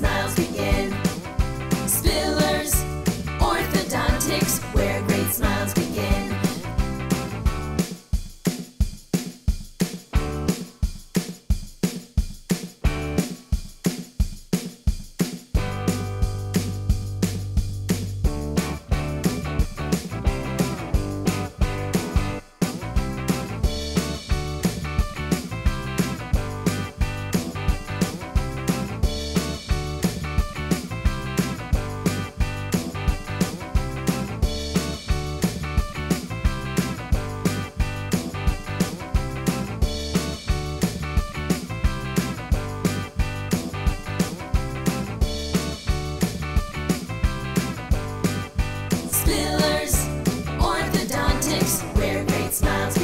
smiles. smiles.